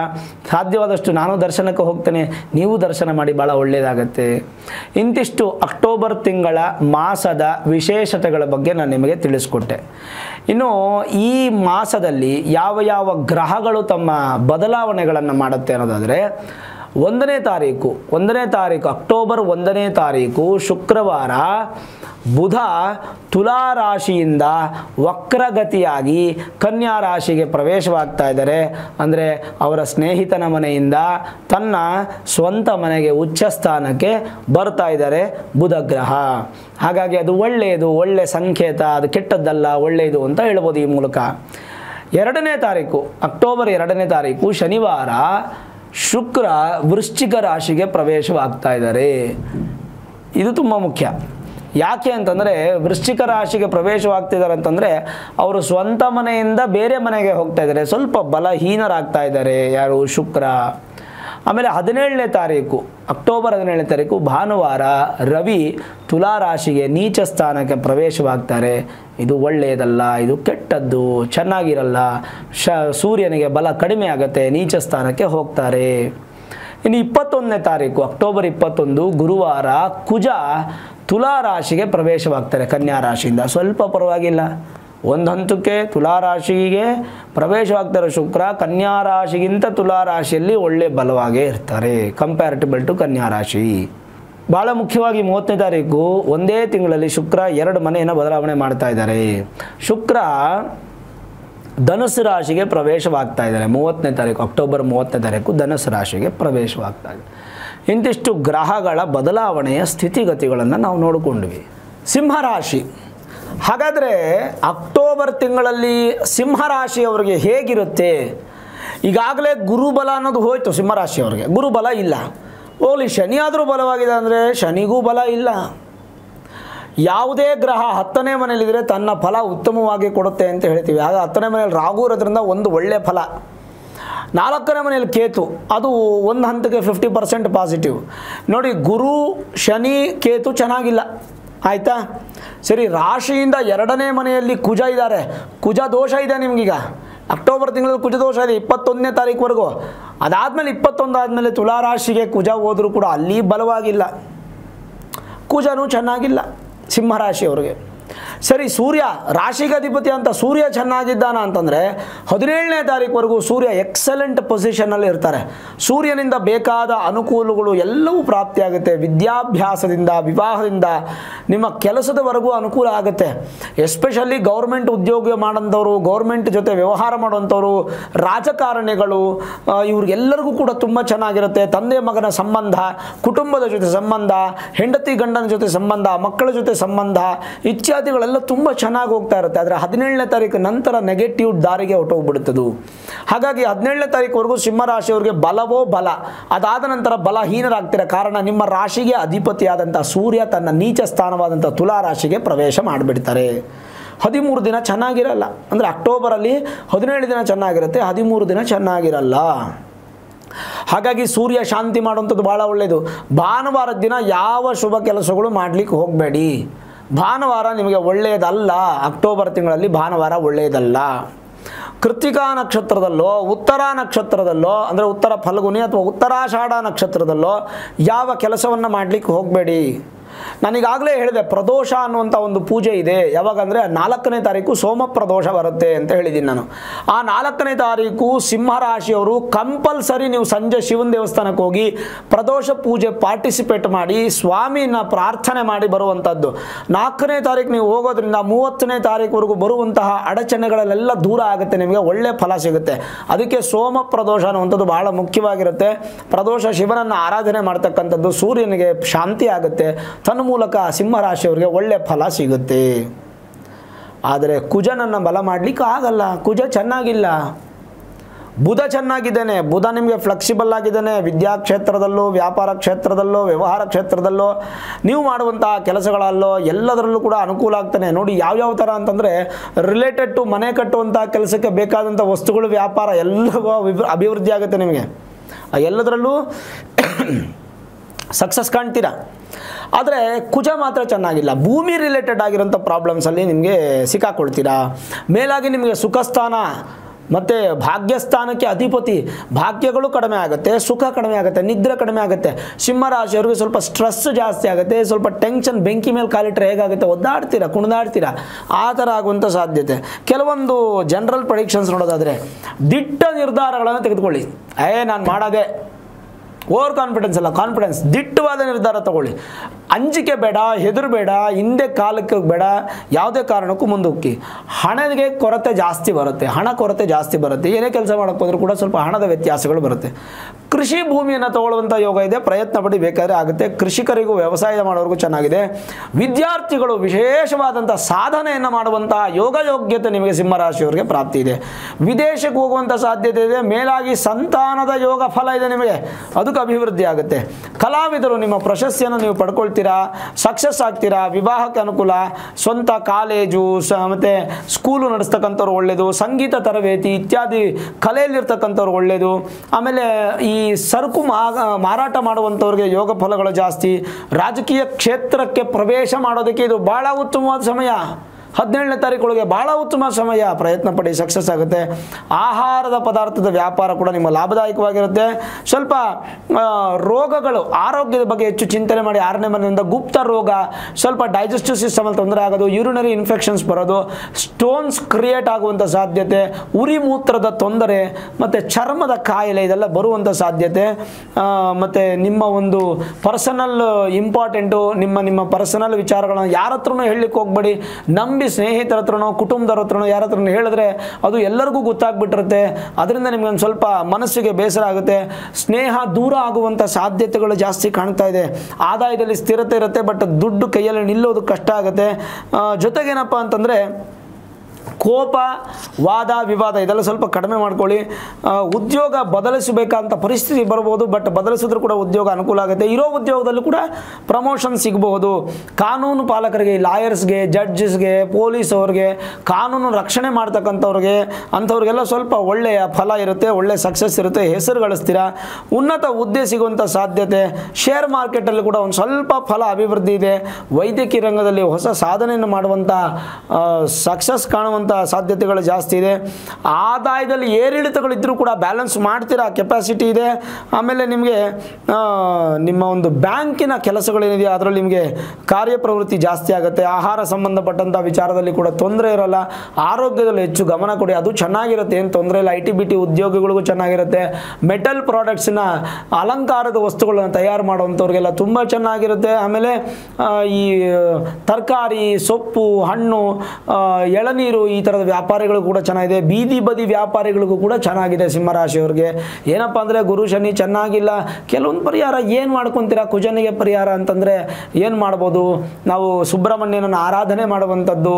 ಸಾಧ್ಯವಾದಷ್ಟು ನಾನು ದರ್ಶನಕ್ಕೆ ಹೋಗ್ತೇನೆ. ನೀವು ದರ್ಶನ ಮಾಡಿ ಭಾಳ ಒಳ್ಳೆಯದಾಗತ್ತೆ ಇಂತಿಷ್ಟು ಅಕ್ಟೋಬರ್ ತಿಂಗಳ ಮಾಸದ ವಿಶೇಷತೆಗಳ ಬಗ್ಗೆ ನಾನು ನಿಮಗೆ ತಿಳಿಸ್ಕೊಟ್ಟೆ. ಇನ್ನು ಈ ಮಾಸದಲ್ಲಿ ಯಾವ ಯಾವ ಗ್ರಹಗಳು ತಮ್ಮ ಬದಲಾವಣೆಗಳನ್ನು ಮಾಡುತ್ತೆ ಅನ್ನೋದಾದರೆ ಒಂದನೇ ತಾರೀಕು ಒಂದನೇ ತಾರೀಕು, ಅಕ್ಟೋಬರ್ ಒಂದನೇ ತಾರೀಕು, ಶುಕ್ರವಾರ ಬುಧ ತುಲಾ ರಾಶಿಯಿಂದ ವಕ್ರಗತಿಯಾಗಿ ಕನ್ಯಾ ರಾಶಿಗೆ ಪ್ರವೇಶವಾಗ್ತಾ ಇದ್ದಾರೆ. ಅಂದರೆ ಅವರ ಸ್ನೇಹಿತನ ಮನೆಯಿಂದ ತನ್ನ ಸ್ವಂತ ಮನೆಗೆ ಉಚ್ಚ ಸ್ಥಾನಕ್ಕೆ ಬರ್ತಾ ಇದ್ದಾರೆ ಬುಧ ಗ್ರಹ. ಹಾಗಾಗಿ ಅದು ಒಳ್ಳೆಯದು, ಒಳ್ಳೆ ಸಂಕೇತ, ಅದು ಕೆಟ್ಟದ್ದಲ್ಲ, ಒಳ್ಳೆಯದು ಅಂತ ಹೇಳ್ಬೋದು ಈ ಮೂಲಕ. ಎರಡನೇ ತಾರೀಕು, ಅಕ್ಟೋಬರ್ ಎರಡನೇ ತಾರೀಕು, ಶನಿವಾರ ಶುಕ್ರ ವೃಶ್ಚಿಕ ರಾಶಿಗೆ ಪ್ರವೇಶವಾಗ್ತಾ ಇದ್ದಾರೆ. ಇದು ತುಂಬ ಮುಖ್ಯ. ಯಾಕೆ ಅಂತಂದರೆ ವೃಶ್ಚಿಕ ರಾಶಿಗೆ ಪ್ರವೇಶವಾಗ್ತಿದ್ದಾರೆ ಅಂತಂದರೆ ಅವರು ಸ್ವಂತ ಮನೆಯಿಂದ ಬೇರೆ ಮನೆಗೆ ಹೋಗ್ತಾ ಇದ್ದಾರೆ. ಸ್ವಲ್ಪ ಬಲಹೀನರಾಗ್ತಾ ಇದ್ದಾರೆ ಯಾರು ಶುಕ್ರ. ಆಮೇಲೆ ಹದಿನೇಳನೇ ತಾರೀಕು, ಅಕ್ಟೋಬರ್ ಹದಿನೇಳನೇ ತಾರೀಕು, ಭಾನುವಾರ ರವಿ ತುಲಾ ರಾಶಿಗೆ ನೀಚ ಸ್ಥಾನಕ್ಕೆ ಪ್ರವೇಶವಾಗ್ತಾರೆ. ಇದು ಒಳ್ಳೆಯದಲ್ಲ, ಇದು ಕೆಟ್ಟದ್ದು, ಚೆನ್ನಾಗಿರಲ್ಲ, ಶ, ಸೂರ್ಯನಿಗೆ ಬಲ ಕಡಿಮೆ ಆಗುತ್ತೆ, ನೀಚ ಸ್ಥಾನಕ್ಕೆ ಹೋಗ್ತಾರೆ. ಇನ್ನು ಇಪ್ಪತ್ತೊಂದನೇ ತಾರೀಕು, ಅಕ್ಟೋಬರ್ ಇಪ್ಪತ್ತೊಂದು, ಗುರುವಾರ ಕುಜ ತುಲಾ ರಾಶಿಗೆ ಪ್ರವೇಶವಾಗ್ತಾರೆ ಕನ್ಯಾ ರಾಶಿಯಿಂದ. ಸ್ವಲ್ಪ ಪರವಾಗಿಲ್ಲ. ಒಂದು ಹಂತಕ್ಕೆ ತುಲಾ ರಾಶಿಗೆ ಪ್ರವೇಶವಾಗ್ತಾರೆ ಶುಕ್ರ ಕನ್ಯಾ ರಾಶಿಗಿಂತ ತುಲಾ ರಾಶಿಯಲ್ಲಿ ಒಳ್ಳೆ ಬಲವಾಗೇ ಇರ್ತಾರೆ ಕಂಪ್ಯಾರಿಟಿಬಲ್ ಟು ಕನ್ಯಾ ರಾಶಿ ಭಾಳ ಮುಖ್ಯವಾಗಿ ಮೂವತ್ತನೇ ತಾರೀಕು, ಒಂದೇ ತಿಂಗಳಲ್ಲಿ ಶುಕ್ರ ಎರಡು ಮನೆಯನ್ನು ಬದಲಾವಣೆ ಮಾಡ್ತಾ ಇದ್ದಾರೆ. ಶುಕ್ರ ಧನುಸು ರಾಶಿಗೆ ಪ್ರವೇಶವಾಗ್ತಾ ಇದ್ದಾರೆ. ಮೂವತ್ತನೇ ತಾರೀಕು, ಅಕ್ಟೋಬರ್ ಮೂವತ್ತನೇ ತಾರೀಕು ಧನುಸು ರಾಶಿಗೆ ಪ್ರವೇಶವಾಗ್ತಾ ಇದೆ. ಇಂತಿಷ್ಟು ಗ್ರಹಗಳ ಬದಲಾವಣೆಯ ಸ್ಥಿತಿಗತಿಗಳನ್ನು ನಾವು ನೋಡಿಕೊಂಡ್ವಿ. ಸಿಂಹರಾಶಿ. ಹಾಗಾದರೆ ಅಕ್ಟೋಬರ್ ತಿಂಗಳಲ್ಲಿ ಸಿಂಹರಾಶಿಯವರಿಗೆ ಹೇಗಿರುತ್ತೆ? ಈಗಾಗಲೇ ಗುರುಬಲ ಅನ್ನೋದು ಹೋಯಿತು ಸಿಂಹರಾಶಿಯವರಿಗೆ. ಗುರುಬಲ ಇಲ್ಲ. ಓಲಿ ಶನಿ ಆದರೂ ಬಲವಾಗಿದೆ ಅಂದರೆ ಶನಿಗೂ ಬಲ ಇಲ್ಲ. ಯಾವುದೇ ಗ್ರಹ ಹತ್ತನೇ ಮನೆಯಲ್ಲಿದ್ದರೆ ತನ್ನ ಫಲ ಉತ್ತಮವಾಗಿ ಕೊಡುತ್ತೆ ಅಂತ ಹೇಳ್ತೀವಿ. ಆಗ ಹತ್ತನೇ ಮನೆಯಲ್ಲಿ ರಾಗು ಇರೋದ್ರಿಂದ ಒಂದು ಒಳ್ಳೆಯ ಫಲ. ನಾಲ್ಕನೇ ಮನೆಯಲ್ಲಿ ಕೇತು. ಅದು ಒಂದು ಹಂತಕ್ಕೆ ಫಿಫ್ಟಿ ಪರ್ಸೆಂಟ್ ಪಾಸಿಟಿವ್ ನೋಡಿ, ಗುರು, ಶನಿ, ಕೇತು ಚೆನ್ನಾಗಿಲ್ಲ. ಆಯಿತಾ? ಸರಿ, ರಾಶಿಯಿಂದ ಎರಡನೇ ಮನೆಯಲ್ಲಿ ಕುಜ ಇದ್ದಾರೆ. ಕುಜ ದೋಷ ಇದೆ ನಿಮಗೀಗ. ಅಕ್ಟೋಬರ್ ತಿಂಗಳಲ್ಲಿ ಕುಜ ದೋಷ ಇದೆ, ಇಪ್ಪತ್ತೊಂದನೇ ತಾರೀಕುವರೆಗೂ ಅದಾದಮೇಲೆ ಇಪ್ಪತ್ತೊಂದು ಆದಮೇಲೆ ತುಲಾರಾಶಿಗೆ ಕುಜ ಹೋದರೂ ಕೂಡ ಅಲ್ಲಿ ಬಲವಾಗಿಲ್ಲ. ಕುಜನೂ ಚೆನ್ನಾಗಿಲ್ಲ, ಸಿಂಹರಾಶಿಯವ್ರಿಗೆ. ಸರಿ, ಸೂರ್ಯ ರಾಶಿಗೆ ಅಧಿಪತಿ ಅಂತ ಸೂರ್ಯ ಚೆನ್ನಾಗಿದ್ದಾನ ಅಂತಂದರೆ ಹದಿನೇಳನೇ ತಾರೀಕುವರೆಗೂ ಸೂರ್ಯ ಎಕ್ಸಲೆಂಟ್ ಪೊಸಿಷನಲ್ಲಿ ಇರ್ತಾರೆ. ಸೂರ್ಯನಿಂದ ಬೇಕಾದ ಅನುಕೂಲಗಳು ಎಲ್ಲವೂ ಪ್ರಾಪ್ತಿಯಾಗುತ್ತೆ. ವಿದ್ಯಾಭ್ಯಾಸದಿಂದ, ವಿವಾಹದಿಂದ ನಿಮ್ಮ ಕೆಲಸದವರೆಗೂ ಅನುಕೂಲ ಆಗುತ್ತೆ. ಎಸ್ಪೆಷಲಿ ಗೌರ್ಮೆಂಟ್ ಉದ್ಯೋಗ ಮಾಡೋಂಥವ್ರು ಗೌರ್ಮೆಂಟ್ ಜೊತೆ ವ್ಯವಹಾರ ಮಾಡುವಂಥವ್ರು ರಾಜಕಾರಣಿಗಳು ಇವ್ರಿಗೆಲ್ಲರಿಗೂ ಕೂಡ ತುಂಬ ಚೆನ್ನಾಗಿರುತ್ತೆ. ತಂದೆ ಮಗನ ಸಂಬಂಧ, ಕುಟುಂಬದ ಜೊತೆ ಸಂಬಂಧ, ಹೆಂಡತಿ ಗಂಡನ ಜೊತೆ ಸಂಬಂಧ, ಮಕ್ಕಳ ಜೊತೆ ಸಂಬಂಧ ಇತ್ಯಾದಿಗಳೆಲ್ಲ ತುಂಬ ಚೆನ್ನಾಗಿ ಹೋಗ್ತಾ ಇರುತ್ತೆ. ಆದರೆ ಹದಿನೇಳನೇ ತಾರೀಕು ನಂತರ ನೆಗೆಟಿವ್ ದಾರಿಗೆ ಹೊಟ್ಟೋಗ್ಬಿಡುತ್ತದು ಹಾಗಾಗಿ ಹದಿನೇಳನೇ ತಾರೀಕುವರೆಗೂ ಸಿಂಹರಾಶಿಯವರಿಗೆ ಬಲವೋ ಬಲ. ಅದಾದ ನಂತರ ಬಲಹೀನರಾಗ್ತಿರೋ ಕಾರಣ ನಿಮ್ಮ ರಾಶಿಗೆ ಅಧಿಪತಿಯಾದಂಥ ಸೂರ್ಯ ತನ್ನ ನೀಚ ಸ್ಥಾನವಾದಂಥ ತುಲಾ ರಾಶಿಗೆ ಪ್ರವೇಶ ಮಾಡಿಬಿಡ್ತಾರೆ. ಹದಿಮೂರು ದಿನ ಚೆನ್ನಾಗಿರಲ್ಲ. ಅಂದರೆ ಅಕ್ಟೋಬರಲ್ಲಿ ಹದಿನೇಳು ದಿನ ಚೆನ್ನಾಗಿರುತ್ತೆ, ಹದಿಮೂರು ದಿನ ಚೆನ್ನಾಗಿರಲ್ಲ. ಹಾಗಾಗಿ ಸೂರ್ಯ ಶಾಂತಿ ಮಾಡುವಂಥದ್ದು ಭಾಳ ಒಳ್ಳೆಯದು ಭಾನುವಾರದ ದಿನ ಯಾವ ಶುಭ ಕೆಲಸಗಳು ಮಾಡಲಿಕ್ಕೆ ಹೋಗಬೇಡಿ. ಭಾನುವಾರ ನಿಮಗೆ ಒಳ್ಳೆಯದಲ್ಲ. ಅಕ್ಟೋಬರ್ ತಿಂಗಳಲ್ಲಿ ಭಾನುವಾರ ಒಳ್ಳೆಯದಲ್ಲ. ಕೃತಿಕಾ ನಕ್ಷತ್ರದಲ್ಲೋ, ಉತ್ತರ ನಕ್ಷತ್ರದಲ್ಲೋ, ಅಂದರೆ ಉತ್ತರ ಫಲ್ಗುನಿ ಅಥವಾ ಉತ್ತರಾಷಾಢ ನಕ್ಷತ್ರದಲ್ಲೋ ಯಾವ ಕೆಲಸವನ್ನು ಮಾಡಲಿಕ್ಕೆ ಹೋಗಬೇಡಿ. ನಾನೀಗಾಗಲೇ ಹೇಳಿದೆ, ಪ್ರದೋಷ ಅನ್ನುವಂಥ ಒಂದು ಪೂಜೆ ಇದೆ. ಯಾವಾಗಂದರೆ ನಾಲ್ಕನೇ ತಾರೀಕು ಸೋಮ ಪ್ರದೋಷ ಬರುತ್ತೆ ಅಂತ ಹೇಳಿದ್ದೀನಿ ನಾನು. ಆ ನಾಲ್ಕನೇ ತಾರೀಕು ಸಿಂಹರಾಶಿಯವರು ಕಂಪಲ್ಸರಿ ನೀವು ಸಂಜೆ ಶಿವನ ದೇವಸ್ಥಾನಕ್ಕೆ ಹೋಗಿ ಪ್ರದೋಷ ಪೂಜೆ ಪಾರ್ಟಿಸಿಪೇಟ್ ಮಾಡಿ, ಸ್ವಾಮಿನ ಪ್ರಾರ್ಥನೆ ಮಾಡಿ ಬರುವಂಥದ್ದು ನಾಲ್ಕನೇ ತಾರೀಕು ನೀವು ಹೋಗೋದ್ರಿಂದ ಮೂವತ್ತನೇ ತಾರೀಕುವರೆಗೂ ಬರುವಂತಹ ಅಡಚಣೆಗಳಲ್ಲೆಲ್ಲ ದೂರ ಆಗುತ್ತೆ, ನಿಮಗೆ ಒಳ್ಳೆ ಫಲ ಸಿಗುತ್ತೆ. ಅದಕ್ಕೆ ಸೋಮ ಪ್ರದೋಷ ಅನ್ನುವಂಥದ್ದು ಬಹಳ ಮುಖ್ಯವಾಗಿರುತ್ತೆ. ಪ್ರದೋಷ ಶಿವನನ್ನು ಆರಾಧನೆ ಮಾಡ್ತಕ್ಕಂಥದ್ದು ಸೂರ್ಯನಿಗೆ ಶಾಂತಿ ಆಗುತ್ತೆ. ತನ್ನ ಮೂಲಕ ಸಿಂಹರಾಶಿಯವರಿಗೆ ಒಳ್ಳೆಯ ಫಲ ಸಿಗುತ್ತೆ. ಆದರೆ ಕುಜನನ್ನು ಬಲ ಮಾಡಲಿಕ್ಕೆ ಆಗಲ್ಲ. ಕುಜ ಚೆನ್ನಾಗಿಲ್ಲ. ಬುಧ ಚೆನ್ನಾಗಿದ್ದಾನೆ. ಬುಧ ನಿಮಗೆ ಫ್ಲೆಕ್ಸಿಬಲ್ ಆಗಿದ್ದಾನೆ. ವಿದ್ಯಾ ಕ್ಷೇತ್ರದಲ್ಲೂ ವ್ಯಾಪಾರ ಕ್ಷೇತ್ರದಲ್ಲೋ, ವ್ಯವಹಾರ ಕ್ಷೇತ್ರದಲ್ಲೋ, ನೀವು ಮಾಡುವಂತಹ ಕೆಲಸಗಳಲ್ಲೋ ಎಲ್ಲದರಲ್ಲೂ ಕೂಡ ಅನುಕೂಲ ಆಗ್ತಾನೆ. ನೋಡಿ ಯಾವ್ಯಾವ ಥರ ಅಂತಂದರೆ ರಿಲೇಟೆಡ್ ಟು ಮನೆ ಕಟ್ಟುವಂಥ ಕೆಲಸಕ್ಕೆ ಬೇಕಾದಂಥ ವಸ್ತುಗಳು, ವ್ಯಾಪಾರ ಎಲ್ಲವೂ ಅಭಿವೃದ್ಧಿ ಆಗುತ್ತೆ ನಿಮಗೆ. ಎಲ್ಲದರಲ್ಲೂ ಸಕ್ಸಸ್ ಕಾಣ್ತೀರಾ? ಆದರೆ ಕುಜ ಮಾತ್ರ ಚೆನ್ನಾಗಿಲ್ಲ. ಭೂಮಿ ರಿಲೇಟೆಡ್ ಆಗಿರೋಂಥ ಪ್ರಾಬ್ಲಮ್ಸಲ್ಲಿ ನಿಮಗೆ ಸಿಕ್ಕಾಕೊಳ್ತೀರಾ ಮೇಲಾಗಿ ನಿಮಗೆ ಸುಖಸ್ಥಾನ ಮತ್ತು ಭಾಗ್ಯಸ್ಥಾನಕ್ಕೆ ಅಧಿಪತಿ ಭಾಗ್ಯಗಳು ಕಡಿಮೆ ಆಗುತ್ತೆ, ಸುಖ ಕಡಿಮೆ ಆಗುತ್ತೆ, ನಿದ್ರೆ ಕಡಿಮೆ ಆಗುತ್ತೆ. ಸಿಂಹರಾಶಿಯವ್ರಿಗೆ ಸ್ವಲ್ಪ ಸ್ಟ್ರೆಸ್ ಜಾಸ್ತಿ ಆಗುತ್ತೆ, ಸ್ವಲ್ಪ ಟೆನ್ಷನ್ ಬೆಂಕಿ ಮೇಲೆ ಕಾಲಿಟ್ರೆ ಹೇಗಾಗುತ್ತೆ? ಒದ್ದಾಡ್ತೀರಾ, ಕುಣಿದಾಡ್ತೀರಾ? ಆ ಥರ ಆಗುವಂಥ ಸಾಧ್ಯತೆ. ಕೆಲವೊಂದು ಜನರಲ್ ಪ್ರೊಡಿಕ್ಷನ್ಸ್ ನೋಡೋದಾದರೆ ದಿಟ್ಟ ನಿರ್ಧಾರಗಳನ್ನು ತೆಗೆದುಕೊಳ್ಳಿ. ಏ, ನಾನು ಮಾಡೋದೇ. ಓವರ್ ಕಾನ್ಫಿಡೆನ್ಸ್ ಅಲ್ಲ ಕಾನ್ಫಿಡೆನ್ಸ್ ದಿಟ್ಟವಾದ ನಿರ್ಧಾರ ತಗೊಳ್ಳಿ. ಅಂಜಿಕೆ ಬೇಡ, ಹೆದರು ಬೇಡ, ಹಿಂದೆ ಕಾಲಕ್ಕೆ ಬೇಡ, ಯಾವುದೇ ಕಾರಣಕ್ಕೂ ಮುಂದೋಗಿ ಹಣಗೆ ಕೊರತೆ ಜಾಸ್ತಿ ಬರುತ್ತೆ, ಹಣ ಕೊರತೆ ಜಾಸ್ತಿ ಬರುತ್ತೆ. ಏನೇ ಕೆಲಸ ಮಾಡಕ್ಕೆ ಹೋದ್ರೂ ಕೂಡ ಸ್ವಲ್ಪ ಹಣದ ವ್ಯತ್ಯಾಸಗಳು ಬರುತ್ತೆ. ಕೃಷಿ ಭೂಮಿಯನ್ನು ತಗೊಳ್ಳುವಂಥ ಯೋಗ ಇದೆ, ಪ್ರಯತ್ನ ಪಡಿ, ಬೇಕಾದ್ರೆ ಆಗುತ್ತೆ. ಕೃಷಿಕರಿಗೂ ವ್ಯವಸಾಯ ಮಾಡೋರಿಗೂ ಚೆನ್ನಾಗಿದೆ. ವಿದ್ಯಾರ್ಥಿಗಳು ವಿಶೇಷವಾದಂಥ ಸಾಧನೆಯನ್ನು ಮಾಡುವಂತಹ ಯೋಗ ಯೋಗ್ಯತೆ ನಿಮಗೆ ಸಿಂಹರಾಶಿಯವರಿಗೆ ಪ್ರಾಪ್ತಿ ಇದೆ. ವಿದೇಶಕ್ಕೆ ಹೋಗುವಂಥ ಸಾಧ್ಯತೆ ಇದೆ. ಮೇಲಾಗಿ ಸಂತಾನದ ಯೋಗ ಫಲ ಇದೆ ನಿಮಗೆ. ಅಭಿವೃದ್ಧಿ ಆಗುತ್ತೆ. ಕಲಾವಿದರು ನಿಮ್ಮ ಪ್ರಶಸ್ತಿಯನ್ನು ನೀವು ಪಡ್ಕೊಳ್ತೀರಾ? ಸಕ್ಸಸ್ ಆಗ್ತೀರಾ? ವಿವಾಹಕ್ಕೆ ಅನುಕೂಲ? ಸ್ವಂತ ಕಾಲೇಜು, ಸ, ಮತ್ತು ಸ್ಕೂಲು ನಡೆಸ್ತಕ್ಕಂಥವ್ರು ಒಳ್ಳೆಯದು ಸಂಗೀತ ತರಬೇತಿ ಇತ್ಯಾದಿ ಕಲೆಯಲ್ಲಿರ್ತಕ್ಕಂಥವ್ರು ಒಳ್ಳೆಯದು ಆಮೇಲೆ ಈ ಸರಕು ಮಾರಾಟ ಮಾಡುವಂಥವ್ರಿಗೆ ಯೋಗ ಫಲಗಳು ಜಾಸ್ತಿ. ರಾಜಕೀಯ ಕ್ಷೇತ್ರಕ್ಕೆ ಪ್ರವೇಶ ಮಾಡೋದಕ್ಕೆ ಇದು ಭಾಳ ಉತ್ತಮವಾದ ಸಮಯ. ಹದಿನೇಳನೇ ತಾರೀಕೊಳಗೆ ಬಹಳ ಉತ್ತಮ ಸಮಯ ಪ್ರಯತ್ನ ಪಡಿ ಸಕ್ಸಸ್ ಆಗುತ್ತೆ. ಆಹಾರದ ಪದಾರ್ಥದ ವ್ಯಾಪಾರ ಕೂಡ ನಿಮ್ಮ ಲಾಭದಾಯಕವಾಗಿರುತ್ತೆ. ಸ್ವಲ್ಪ ರೋಗಗಳು, ಆರೋಗ್ಯದ ಬಗ್ಗೆ ಹೆಚ್ಚು ಚಿಂತನೆ ಮಾಡಿ, ಆರನೇ ಮನೆಯಿಂದ ಗುಪ್ತ ರೋಗ, ಸ್ವಲ್ಪ ಡೈಜೆಸ್ಟಿವ್ ಸಿಸ್ಟಮಲ್ಲಿ ತೊಂದರೆ ಆಗೋದು ಯೂರಿನರಿ ಇನ್ಫೆಕ್ಷನ್ಸ್ ಬರೋದು ಸ್ಟೋನ್ಸ್ ಕ್ರಿಯೇಟ್ ಆಗುವಂಥ ಸಾಧ್ಯತೆ, ಉರಿ ಮೂತ್ರದ ತೊಂದರೆ, ಮತ್ತು ಚರ್ಮದ ಕಾಯಿಲೆ ಇದೆಲ್ಲ ಬರುವಂಥ ಸಾಧ್ಯತೆ ಮತ್ತು ನಿಮ್ಮ ಒಂದು ಪರ್ಸನಲ್ ಇಂಪಾರ್ಟೆಂಟು ನಿಮ್ಮ ನಿಮ್ಮ ಪರ್ಸನಲ್ ವಿಚಾರಗಳನ್ನು ಯಾರ ಹತ್ರನೂ ಹೇಳಲಿಕ್ಕೆ ಹೋಗ್ಬೇಡಿ. ನಂಬಿ ಸ್ನೇಹಿತರ ಹತ್ರನೋ, ಕುಟುಂಬದವ್ರ ಹತ್ರನೋ, ಯಾರ ಹತ್ರನೋ ಹೇಳಿದ್ರೆ ಅದು ಎಲ್ಲರಿಗೂ ಗೊತ್ತಾಗ್ಬಿಟ್ಟಿರುತ್ತೆ. ಅದರಿಂದ ನಿಮ್ಗೆ ಒಂದು ಸ್ವಲ್ಪ ಮನಸ್ಸಿಗೆ ಬೇಸರ ಆಗುತ್ತೆ. ಸ್ನೇಹ ದೂರ ಆಗುವಂಥ ಸಾಧ್ಯತೆಗಳು ಜಾಸ್ತಿ ಕಾಣ್ತಾ ಇದೆ. ಆದಾಯದಲ್ಲಿ ಸ್ಥಿರತೆ ಇರುತ್ತೆ ಬಟ್ ದುಡ್ಡು ಕೈಯಲ್ಲಿ ನಿಲ್ಲೋದು ಕಷ್ಟ ಆಗುತ್ತೆ. ಜೊತೆಗೇನಪ್ಪ ಅಂತಂದರೆ ಕೋಪ, ವಾದ, ವಿವಾದ ಇದೆಲ್ಲ ಸ್ವಲ್ಪ ಕಡಿಮೆ ಮಾಡ್ಕೊಳ್ಳಿ. ಉದ್ಯೋಗ ಬದಲಿಸಬೇಕಂತ ಪರಿಸ್ಥಿತಿ ಬರ್ಬೋದು ಬಟ್ ಬದಲಿಸಿದ್ರು ಕೂಡ ಉದ್ಯೋಗ ಅನುಕೂಲ ಆಗುತ್ತೆ. ಇರೋ ಉದ್ಯೋಗದಲ್ಲೂ ಕೂಡ ಪ್ರಮೋಷನ್ ಸಿಗಬಹುದು. ಕಾನೂನು ಪಾಲಕರಿಗೆ ಲಾಯರ್ಸ್ಗೆ ಜಡ್ಜಸ್ಗೆ ಪೊಲೀಸ್ ಅವ್ರಿಗೆ ಕಾನೂನು ರಕ್ಷಣೆ ಮಾಡ್ತಕ್ಕಂಥವ್ರಿಗೆ, ಅಂಥವ್ರಿಗೆಲ್ಲ ಸ್ವಲ್ಪ ಒಳ್ಳೆಯ ಫಲ ಇರುತ್ತೆ ಒಳ್ಳೆಯ ಸಕ್ಸಸ್ ಇರುತ್ತೆ ಹೆಸರು ಗಳಿಸ್ತೀರಾ ಉನ್ನತ ಹುದ್ದೆ ಸಿಗುವಂಥ ಸಾಧ್ಯತೆ. ಶೇರ್ ಮಾರ್ಕೆಟಲ್ಲಿ ಕೂಡ ಒಂದು ಸ್ವಲ್ಪ ಫಲ ಅಭಿವೃದ್ಧಿ ಇದೆ. ವೈದ್ಯಕೀಯ ರಂಗದಲ್ಲಿ ಹೊಸ ಸಾಧನೆಯನ್ನು ಮಾಡುವಂಥ ಸಕ್ಸಸ್ ಕಾಣುವಂಥ ಸಾಧ್ಯತೆಗಳು ಜಾಸ್ತಿ ಇದೆ. ಆದಾಯದಲ್ಲಿ ಏರಿಳಿತಗಳಿದ್ದರೂ ಕೂಡ ಬ್ಯಾಲೆನ್ಸ್ ಮಾಡ್ತೀರಾ? ಕೆಪಾಸಿಟಿ ಇದೆ. ಆಮೇಲೆ ನಿಮಗೆ ನಿಮ್ಮ ಒಂದು ಬ್ಯಾಂಕಿನ ಕೆಲಸಗಳೇನಿದೆ, ಅದರಲ್ಲಿ ನಿಮಗೆ ಕಾರ್ಯಪ್ರವೃತ್ತಿ ಜಾಸ್ತಿ ಆಗುತ್ತೆ. ಆಹಾರ ಸಂಬಂಧಪಟ್ಟಂಥ ವಿಚಾರದಲ್ಲಿ ಕೂಡ ತೊಂದರೆ ಇರಲ್ಲ. ಆರೋಗ್ಯದಲ್ಲಿ ಹೆಚ್ಚು ಗಮನ ಕೊಡಿ. ಅದು ಚೆನ್ನಾಗಿರುತ್ತೆ. ಏನು ತೊಂದರೆ ಇಲ್ಲ. ಐ ಟಿ ಬಿ ಟಿ ಉದ್ಯೋಗಿಗಳಿಗೂ ಚೆನ್ನಾಗಿರುತ್ತೆ. ಮೆಟಲ್ ಪ್ರಾಡಕ್ಟ್ಸ್ನ ಅಲಂಕಾರದ ವಸ್ತುಗಳನ್ನ ತಯಾರು ಮಾಡುವಂಥವ್ರಿಗೆಲ್ಲ ತುಂಬ ಚೆನ್ನಾಗಿರುತ್ತೆ. ಆಮೇಲೆ ಈ ತರಕಾರಿ, ಸೊಪ್ಪು, ಹಣ್ಣು ಎಳನೀರು ಈ ಥರದ ವ್ಯಾಪಾರಿಗಳು ಕೂಡ ಚೆನ್ನಾಗಿದೆ. ಬೀದಿ ಬದಿ ವ್ಯಾಪಾರಿಗಳಿಗೂ ಕೂಡ ಚೆನ್ನಾಗಿದೆ ಸಿಂಹರಾಶಿಯವ್ರಿಗೆ. ಏನಪ್ಪ ಅಂದರೆ ಗುರು ಶನಿ ಚೆನ್ನಾಗಿಲ್ಲ. ಕೆಲವೊಂದು ಪರಿಹಾರ ಏನು ಮಾಡ್ಕೊತೀರಾ? ಕುಜನಿಗೆ ಪರಿಹಾರ ಅಂತಂದರೆ ಏನು ಮಾಡ್ಬೋದು? ನಾವು ಸುಬ್ರಹ್ಮಣ್ಯನನ್ನು ಆರಾಧನೆ ಮಾಡುವಂಥದ್ದು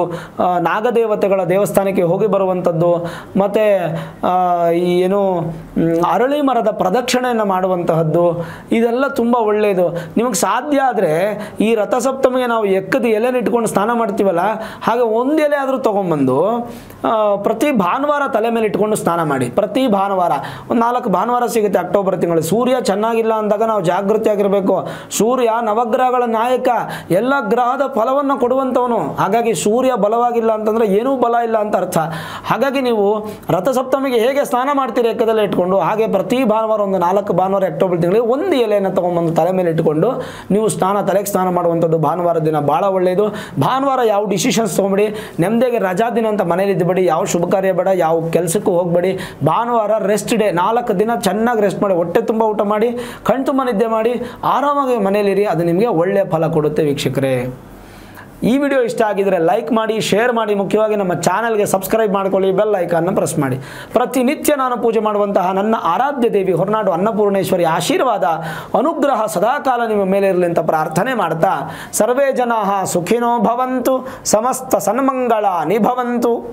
ನಾಗದೇವತೆಗಳ ದೇವಸ್ಥಾನಕ್ಕೆ ಹೋಗಿ ಬರುವಂಥದ್ದು, ಮತ್ತು ಏನು ಅರಳಿ ಮರದ ಪ್ರದಕ್ಷಿಣೆಯನ್ನು ಮಾಡುವಂತಹದ್ದು, ಇದೆಲ್ಲ ತುಂಬ ಒಳ್ಳೆಯದು. ನಿಮಗೆ ಸಾಧ್ಯ ಆದರೆ ಈ ರಥಸಪ್ತಮಿಗೆ ನಾವು ಎಕ್ಕದ ಎಲೆನ ಇಟ್ಕೊಂಡು ಸ್ನಾನ ಮಾಡ್ತೀವಲ್ಲ, ಹಾಗೆ ಒಂದು ಎಲೆ ಆದರೂ ತೊಗೊಂಬಂದು ಪ್ರತಿ ಭಾನುವಾರ ತಲೆ ಮೇಲೆ ಇಟ್ಕೊಂಡು ಸ್ನಾನ ಮಾಡಿ. ಪ್ರತಿ ಭಾನುವಾರ. ಒಂದು ನಾಲ್ಕು ಭಾನುವಾರ ಸಿಗುತ್ತೆ ಅಕ್ಟೋಬರ್ ತಿಂಗಳು. ಸೂರ್ಯ ಚೆನ್ನಾಗಿಲ್ಲ ಅಂದಾಗ ನಾವು ಜಾಗೃತಿಯಾಗಿರಬೇಕು ಸೂರ್ಯ ನವಗ್ರಹಗಳ ನಾಯಕ, ಎಲ್ಲ ಗ್ರಹದ ಫಲವನ್ನು ಕೊಡುವಂಥವನು ಹಾಗಾಗಿ ಸೂರ್ಯ ಬಲವಾಗಿಲ್ಲ ಅಂತಂದರೆ ಏನೂ ಬಲ ಇಲ್ಲ ಅಂತ ಅರ್ಥ. ಹಾಗಾಗಿ ನೀವು ರಥಸಪ್ತಮಿಗೆ ಹೇಗೆ ಸ್ನಾನ ಮಾಡ್ತೀರಿ ಎಕ್ಕದಲ್ಲೇ ಇಟ್ಕೊಂಡು, ಹಾಗೆ ಪ್ರತಿ ಭಾನುವಾರ ಒಂದು ನಾಲ್ಕು ಭಾನುವಾರ ಅಕ್ಟೋಬರ್ ತಿಂಗಳಿಗೆ ಒಂದು ಎಲೆಯನ್ನು ತೊಗೊಂಬಂದು ತಲೆ ಮೇಲೆ ಇಟ್ಕೊಂಡು ನೀವು ಸ್ನಾನ, ತಲೆಗೆ ಸ್ನಾನ ಮಾಡುವಂಥದ್ದು ಭಾನುವಾರ ದಿನ. ಭಾಳ ಒಳ್ಳೆಯದು ಭಾನುವಾರ ಯಾವ ಡಿಸಿಷನ್ಸ್ ತೊಗೊಂಬಿಡಿ. ನೆಮ್ಮದಿಗೆ ರಜಾ ದಿನ ಅಂತ ಮನೇಲಿ ಇದ್ಬೇಡಿ, ಯಾವ ಶುಭ ಕಾರ್ಯ ಬೇಡ, ಯಾವ ಕೆಲಸಕ್ಕೂ ಹೋಗಬೇಡಿ. ಭಾನುವಾರ ರೆಸ್ಟ್ ಡೇ ನಾಲ್ಕು ದಿನ ಚೆನ್ನಾಗಿ ರೆಸ್ಟ್ ಮಾಡಿ, ಹೊಟ್ಟೆ ತುಂಬ ಊಟ ಮಾಡಿ ಕಣ್ ತುಂಬ ನಿದ್ದೆ ಮಾಡಿ, ಆರಾಮಾಗಿ ಮನೇಲಿರಿ, ಅದು ನಿಮಗೆ ಒಳ್ಳೆಯ ಫಲ ಕೊಡುತ್ತೆ ವೀಕ್ಷಕರೇ. ಈ ವಿಡಿಯೋ ಇಷ್ಟ ಆಗಿದ್ರೆ ಲೈಕ್ ಮಾಡಿ, ಶೇರ್ ಮಾಡಿ, ಮುಖ್ಯವಾಗಿ ನಮ್ಮ ಚಾನಲ್ಗೆ ಸಬ್ಸ್ಕ್ರೈಬ್ ಮಾಡ್ಕೊಳ್ಳಿ, ಬೆಲ್ ಐಕಾನ್ನ ಪ್ರೆಸ್ ಮಾಡಿ. ಪ್ರತಿನಿತ್ಯ ನಾನು ಪೂಜೆ ಮಾಡುವಂತಹ ನನ್ನ ಆರಾಧ್ಯ ದೇವಿ ಹೊರನಾಡು ಅನ್ನಪೂರ್ಣೇಶ್ವರಿ ಆಶೀರ್ವಾದ ಅನುಗ್ರಹ ಸದಾಕಾಲ ನಿಮ್ಮ ಮೇಲೆ ಇರಲಿ ಅಂತ ಪ್ರಾರ್ಥನೆ ಮಾಡ್ತಾ, ಸರ್ವೇ ಜನಾ ಸುಖಿನೋ ಭವಂತು, ಸಮಸ್ತ ಸನ್ಮಂಗಳ ನಿಭವಂತು